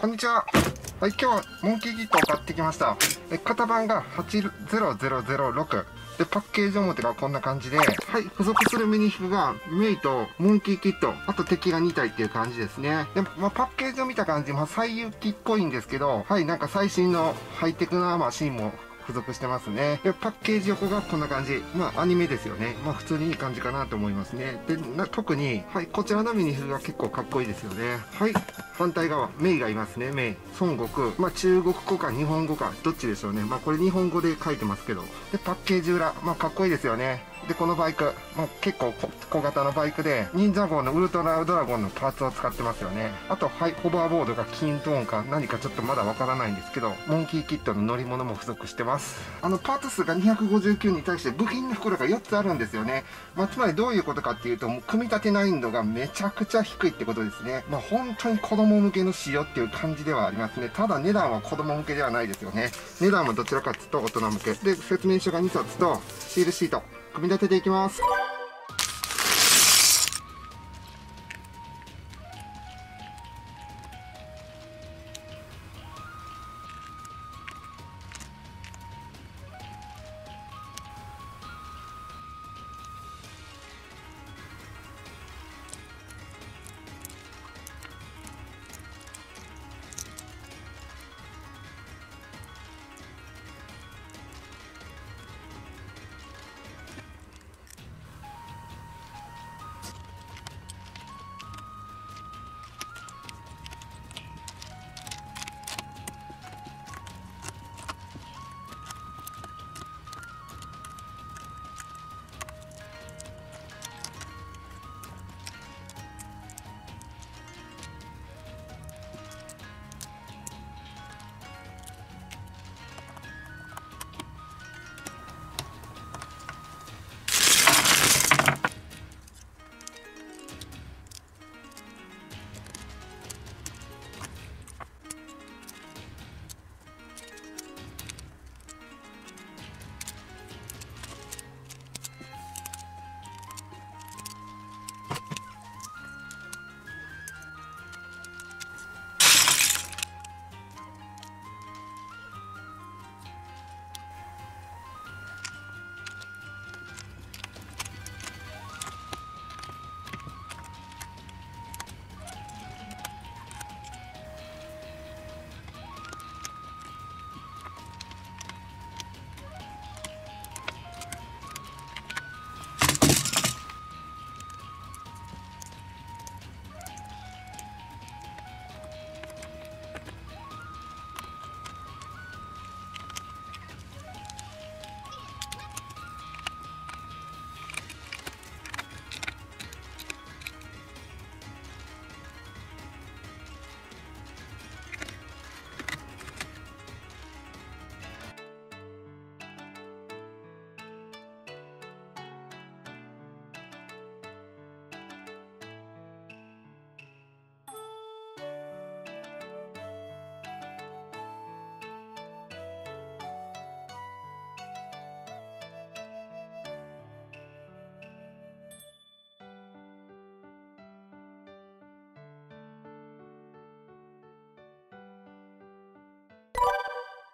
こんにちは。はい、今日はモンキーキットを買ってきました。え、型番が80006。で、パッケージ表がこんな感じで、はい、付属するミニフが、メイとモンキーキット、あと敵が2体っていう感じですね。で、まあ、パッケージを見た感じ、まあ、最有機っぽいんですけど、はい、なんか最新のハイテクなマシンも付属してますね。で、パッケージ横がこんな感じ。まあ、アニメですよね。まあ、普通にいい感じかなと思いますね。で、な特に、はい、こちらのミニフが結構かっこいいですよね。はい、反対側、メイがいますね、メイ。孫悟空。まあ、中国語か日本語か、どっちでしょうね。まあ、これ日本語で書いてますけど。で、パッケージ裏。まあ、かっこいいですよね。で、このバイク、まあ、結構小型のバイクで、忍者号のウルトラドラゴンのパーツを使ってますよね。あと、はい、ホバーボードが金トーンか何かちょっとまだわからないんですけど、モンキーキットの乗り物も付属してます。あの、パーツ数が259に対して部品の袋が4つあるんですよね。まあ、つまりどういうことかっていうと、もう組み立て難易度がめちゃくちゃ低いってことですね。まあ、本当に子供供向けの仕様っていう感じではありますね。ただ値段は子供向けではないですよね。値段はどちらかというと大人向け。で、説明書が2冊とシールシート。組み立てていきます。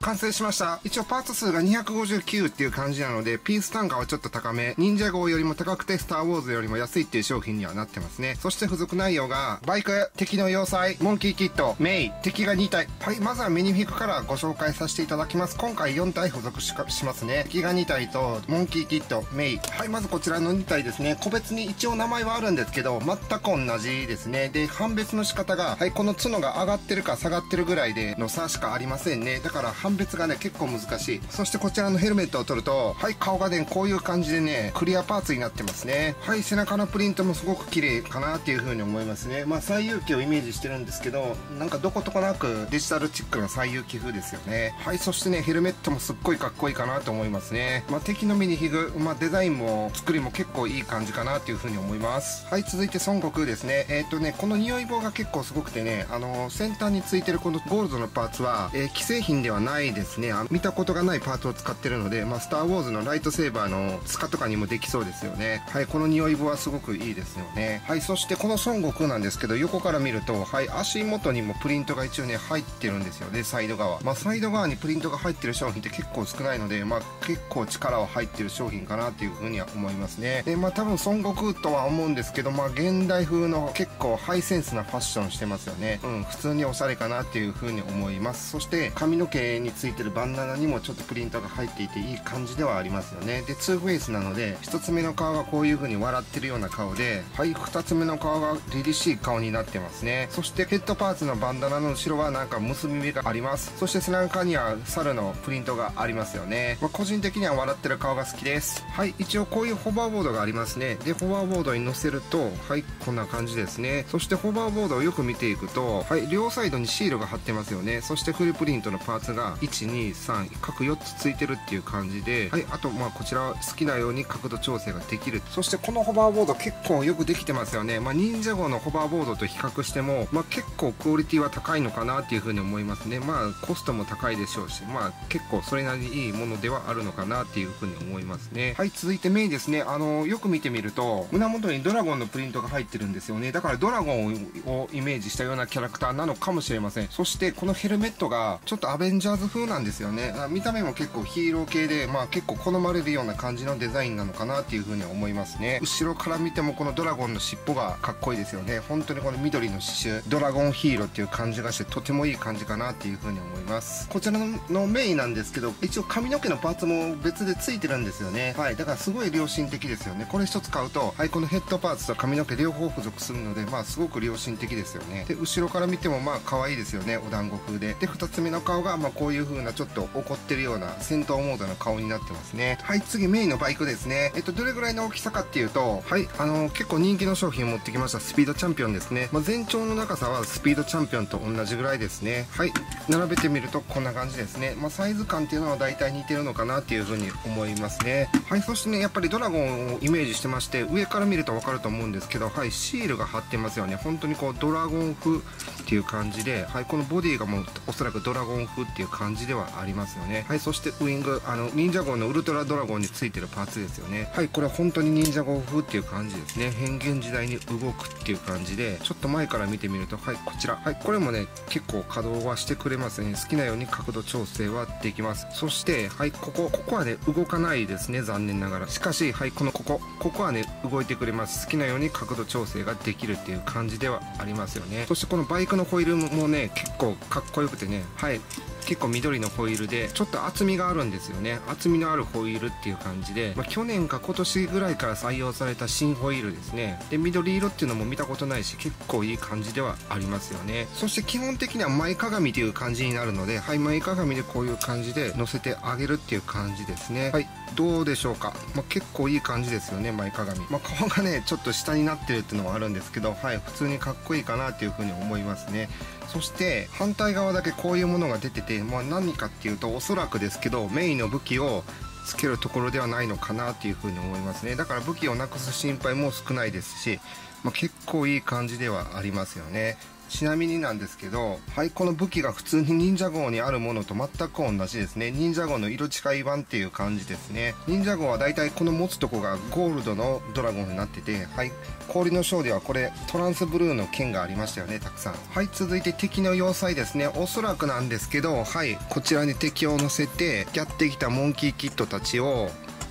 完成しました。一応パーツ数が259っていう感じなので、ピース単価はちょっと高め、忍者号よりも高くてスターウォーズよりも安いっていう商品にはなってますね。そして付属内容が、バイク、敵の要塞、モンキーキット、メイ、敵が2体。はい、まずはミニフィクからご紹介させていただきます。今回4体付属しますね。敵が2体と、モンキーキット、メイ。はい、まずこちらの2体ですね。個別に一応名前はあるんですけど、全く同じですね。で、判別の仕方が、はい、この角が上がってるか下がってるぐらいでの差しかありませんね。だから判別がね、結構難しい。そしてこちらのヘルメットを取ると、はい、顔がね、こういう感じでね、クリアパーツになってますね。はい、背中のプリントもすごく綺麗かなっていう風に思いますね。まあ、最有機をイメージしてるんですけど、なんかどことこなくデジタルチックな最有機風ですよね。はい、そしてね、ヘルメットもすっごいかっこいいかなと思いますね。まあ、敵のミニヒグ、まあ、デザインも作りも結構いい感じかなっていう風に思います。はい、続いて孫悟空ですね。えっ、ー、とね、この匂い棒が結構すごくてね、あの、先端についてるこのゴールドのパーツは、えー、既製品ではないないですね。見たことがないパーツを使ってるので、まあ、スター・ウォーズのライトセーバーの塚とかにもできそうですよね。はいこの匂い棒はすごくいいですよね。はいそしてこの孫悟空なんですけど横から見るとはい足元にもプリントが一応ね入ってるんですよねサイド側。まあサイド側にプリントが入ってる商品って結構少ないのでまあ結構力は入ってる商品かなっていうふうには思いますね。でまあ多分孫悟空とは思うんですけどまあ現代風の結構ハイセンスなファッションしてますよね。うん普通におしゃれかなっていうふうに思います。そして髪の毛についてるバンダナにもちょっとプリントが入っていていい感じではありますよね。で2フェイスなので1つ目の顔がこういう風に笑ってるような顔ではい2つ目の顔が凛々しい顔になってますね。そしてヘッドパーツのバンダナの後ろはなんか結び目があります。そして背中には猿のプリントがありますよね、まあ、個人的には笑ってる顔が好きです。はい一応こういうホバーボードがありますね。でホバーボードに乗せるとはいこんな感じですね。そしてホバーボードをよく見ていくとはい両サイドにシールが貼ってますよね。そしてフルプリントのパーツが123各4つついてるっていう感じではいあとまあこちらは好きなように角度調整ができる。そしてこのホバーボード結構よくできてますよね。まあ忍者号のホバーボードと比較してもまあ結構クオリティは高いのかなっていうふうに思いますね。まあコストも高いでしょうしまあ結構それなりにいいものではあるのかなっていうふうに思いますね。はい続いてメインですね。あのよく見てみると胸元にドラゴンのプリントが入ってるんですよね。だからドラゴンをイメージしたようなキャラクターなのかもしれません。そしてこのヘルメットがちょっとアベンジャーズ風なんですよね見た目も結構ヒーロー系でまあ結構好まれるような感じのデザインなのかなっていうふうに思いますね後ろから見てもこのドラゴンの尻尾がかっこいいですよね本当にこの緑の刺繍ドラゴンヒーローっていう感じがしてとてもいい感じかなっていうふうに思いますこちらのメインなんですけど一応髪の毛のパーツも別で付いてるんですよねはいだからすごい良心的ですよねこれ一つ買うとはいこのヘッドパーツと髪の毛両方付属するのでまあすごく良心的ですよねで後ろから見てもまあ可愛いですよねお団子風でで2つ目の顔がまあこういういう風なちょっと怒ってるような戦闘モードの顔になってますね。はい次メインのバイクですね。えっとどれぐらいの大きさかっていうとはいあの結構人気の商品を持ってきましたスピードチャンピオンですね、まあ、全長の長さはスピードチャンピオンと同じぐらいですね。はい並べてみるとこんな感じですね、まあ、サイズ感っていうのは大体似てるのかなっていう風に思いますね。はいそしてねやっぱりドラゴンをイメージしてまして上から見ると分かると思うんですけどはいシールが貼ってますよね。本当にこうドラゴン風っていう感じではいこのボディがもうおそらくドラゴン風っていう感じ感じではありますよね。はいそしてウイングあの忍者号のウルトラドラゴンについてるパーツですよね。はいこれは本当に忍者号風っていう感じですね。変幻自在に動くっていう感じでちょっと前から見てみるとはいこちら。はいこれもね結構稼働はしてくれますね。好きなように角度調整はできます。そしてはいここここはね動かないですね残念ながら。しかしはいこのここ。ここはね動いてくれます。好きなように角度調整ができるっていう感じではありますよね。そしてこのバイクのホイールもね結構かっこよくてねはい。結構緑のホイールでちょっと厚みがあるんですよね。厚みのあるホイールっていう感じで、まあ、去年か今年ぐらいから採用された新ホイールですね。で緑色っていうのも見たことないし結構いい感じではありますよね。そして基本的には前かがみという感じになるのではい前かがみでこういう感じで乗せてあげるっていう感じですね。はいどうでしょうか、まあ、結構いい感じですよね前かがみ、まあ、顔がねちょっと下になってるっていうのはあるんですけどはい普通にかっこいいかなっていうふうに思いますね。そして反対側だけこういうものが出てて、まあ、何かっていうとおそらくですけどメインの武器をつけるところではないのかなっていうふうに思いますね。だから武器をなくす心配も少ないですし、まあ、結構いい感じではありますよね。ちなみになんですけど、はい、この武器が普通に忍者号にあるものと全く同じですね。忍者号の色近い版っていう感じですね。忍者号はだいたいこの持つとこがゴールドのドラゴンになってて、はい、氷のショーではこれトランスブルーの剣がありましたよね、たくさん。はい、続いて敵の要塞ですね。おそらくなんですけど、はい、こちらに敵を乗せて、やってきたモンキーキッドたちを、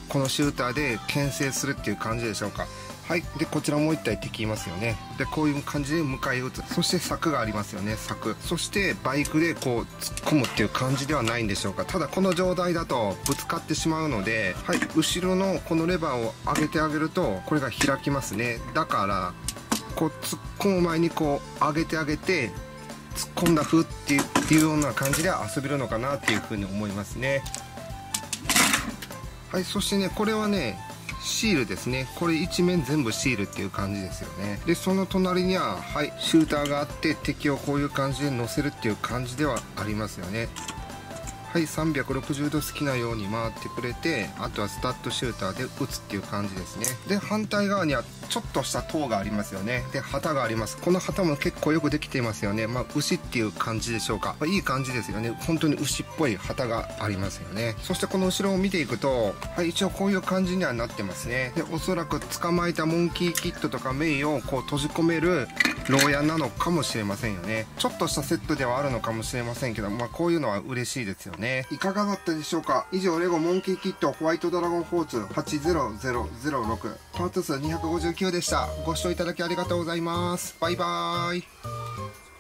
このシューターで牽制するっていう感じでしょうか。はい。でこちらもう一体敵いますよね。でこういう感じで迎え撃つ。そして柵がありますよね柵。そしてバイクでこう突っ込むっていう感じではないんでしょうか。ただこの状態だとぶつかってしまうのではい。後ろのこのレバーを上げてあげるとこれが開きますね。だからこう突っ込む前にこう上げてあげて突っ込んだ風っていうような感じで遊べるのかなっていうふうに思いますね。はい。そしてねこれはねシールですね。これ一面全部シールっていう感じですよね。でその隣にははいシューターがあって敵をこういう感じで乗せるっていう感じではありますよね。はい360度好きなように回ってくれてあとはスタッドシューターで打つっていう感じですね。で反対側にはちょっとした塔がありますよね。で旗があります。この旗も結構よくできていますよね。まあ牛っていう感じでしょうか、まあ、いい感じですよね。本当に牛っぽい旗がありますよね。そしてこの後ろを見ていくとはい一応こういう感じにはなってますね。でおそらく捕まえたモンキーキットとかメイをこう閉じ込める牢屋なのかもしれませんよね。ちょっとしたセットではあるのかもしれませんけどまあこういうのは嬉しいですよね。いかがだったでしょうか？以上レゴモンキーキットホワイトドラゴンフォーツ80006パート数259でした。ご視聴いただきありがとうございます。バイバーイ。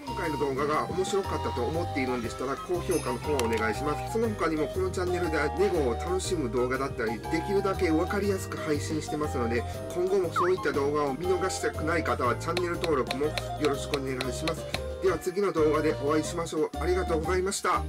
今回の動画が面白かったと思っているんでしたら高評価の方をお願いします。その他にもこのチャンネルではネゴを楽しむ動画だったりできるだけ分かりやすく配信してますので今後もそういった動画を見逃したくない方はチャンネル登録もよろしくお願いします。では次の動画でお会いしましょう。ありがとうございました